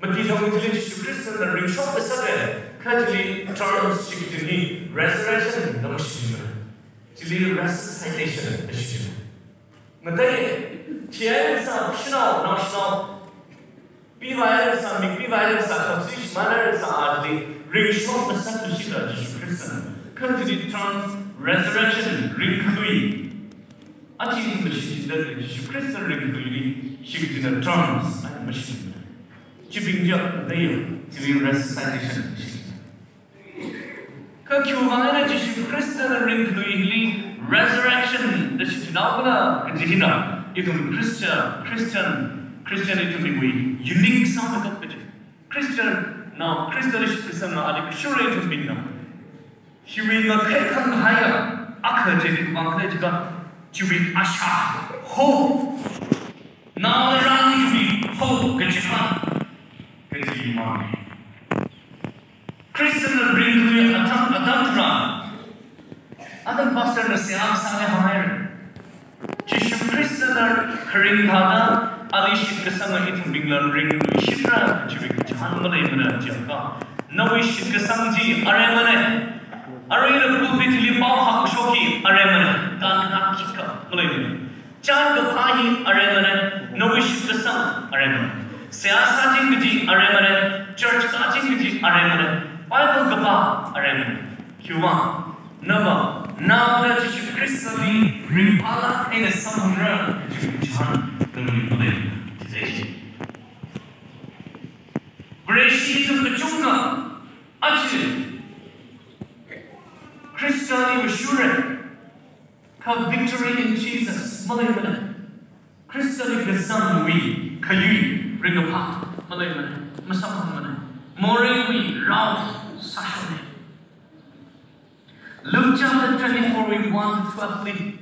Meditating distributors and the ring the seven, currently terms resurrection, the. Chili recitation, the machine. Matai, Tian sa National, virus, some big virus, some six manners are the ring the seven, the distribution. Currently terms resurrection, ring three. The Shikrisan ring three, Shikrisan terms, and. Dziewięćdziesiątym during recitation. Kakyuvana Jesu Kristana ring duihli resurrection. Da shi tunabuna kadihina itum Christian Christian Christian itum bimui unique sound of the Christian now Christian is Christian na adik sure itum binna shiwi na kekan haya akha jedi vankle jika shiwi asha ho now the rani bi ho kajhan Praise you, Mommy. Krishna brings me a tantra. Other pastor the Siam Sangahire. Jishu Krishna Karingada, Ali Shikra Sangahit Binglan Ring Shikra, Jivik Chanmale Manajaka. Nawi Shikra Sangji Aremane. Arena Kupitili Baha Shoki Aremane. Dana Kika Malay. Chan Kapahi Aremane. Nawi Shikra Sang Aremane. mana. सियासा जिंदगी अरे मरे church का जिंदगी अरे मरे Bible गपा अरे मरे क्यों नवा नाम जिसु क्रिस्त भी रिपाला इन समुद्र जान तुमने बोले जिसे ब्रेशी तुम कचुंगा अच्छे क्रिस्टियनी विशुरे का victory in Jesus मले मले क्रिस्टियनी के संग we Rigapa, Malay mana, Masama mana, Morewi, Ralph, Sahane. Luke chapter 24, we 1 to 12 lead.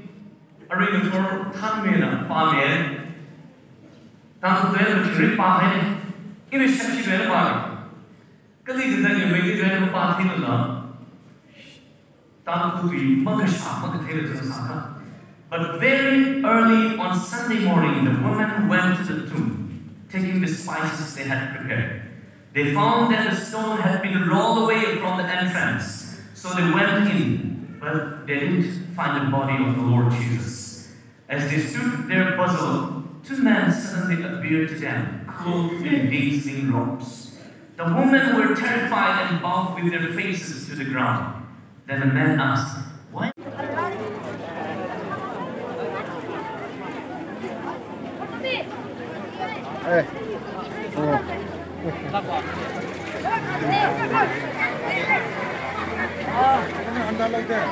Arena for Tanmena, Pamen. Tanto dela que ele pamen. Ele é sempre dela pamen. Kali kita yang the dia yang pasti nana, tanpa kubi, maka sama. But very early on Sunday morning, the woman went to the tomb taking the spices they had prepared. They found that the stone had been rolled away from the entrance, so they went in, but they didn't find the body of the Lord Jesus. As they stood there puzzled, two men suddenly appeared to them, clothed in dazzling robes. The women were terrified and bowed with their faces to the ground. Then the man asked, Why? Eh. Oh. अंडा लगता है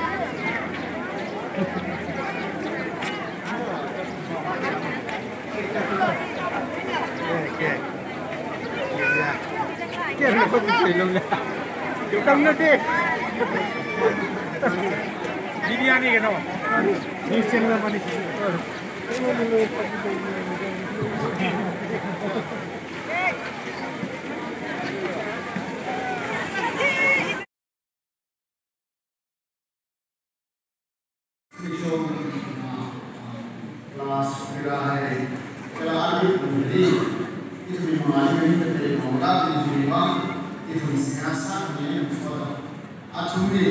Kira ko dito ilong na. Dukang na di. Biryani ka naman. Diesel naman ito. Ano naman ito? Class क्रीड़ा है कलार्पित मंडली इथून मालवीन तथे मौडा तिजुरीवा इथून सियासा ने मुस्तफ़ा अचुंगे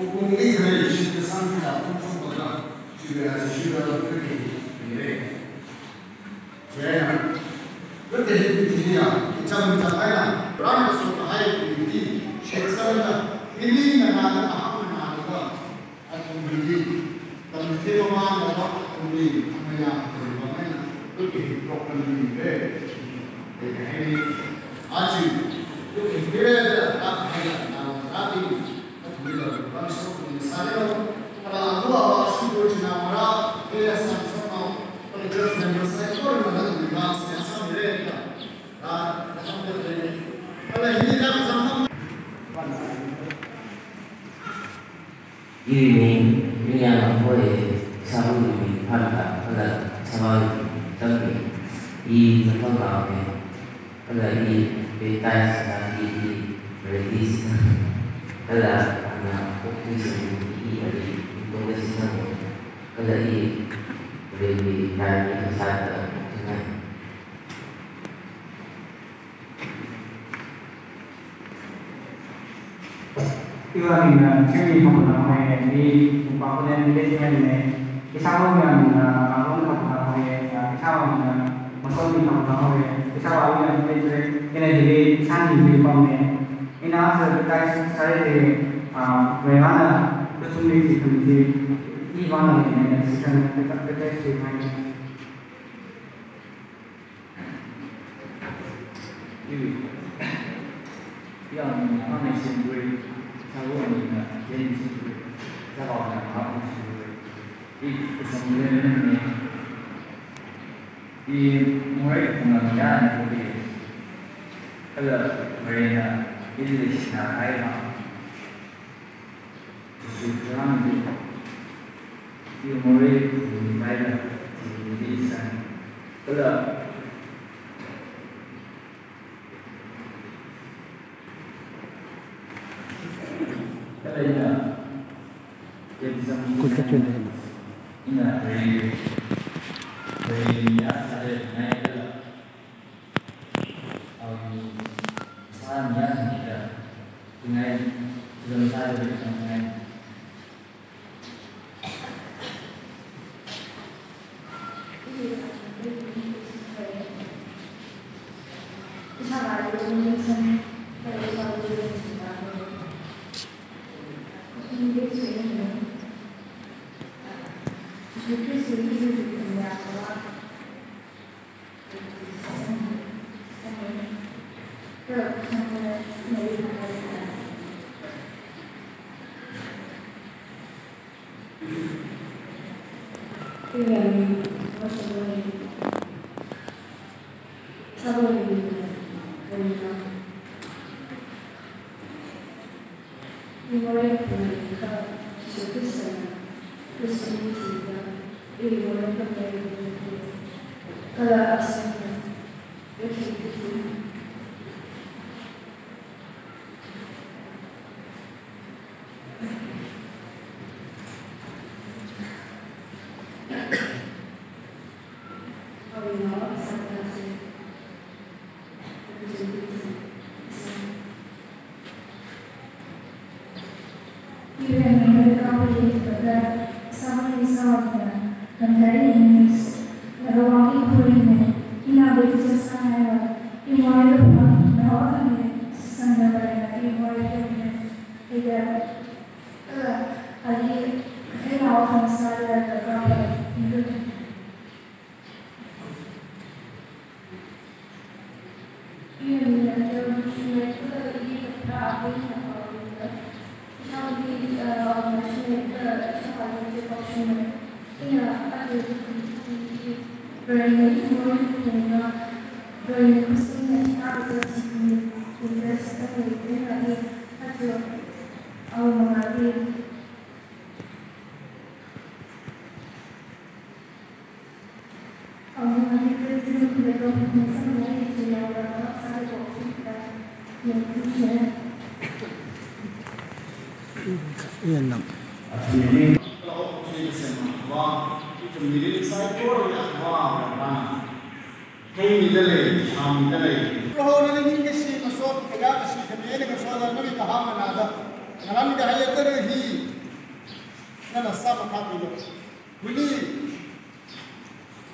उपुंगी है शिव संख्या तुम बदला शिव शिव करके मेरे जय Hanuman Kalau aku awak 이름이 유리한 호의 사부님이 팔다 그다 사바이 떡이 이 무슨 가운데 그다 이 베타스나 kamu nama di upah dan di sini ni kisah yang orang kamu nama kisah yang masuk di kamu nama kisah yang di sini ini jadi sangat di kamu ni ini asal kita saya di bagaimana kesulitan itu di Iwan ini sistem kita kita sih yang mana sih gue 他问你呢，给你是在网上他不是一 Yeah. Escucha, 9番に、まず、サボりに。Really,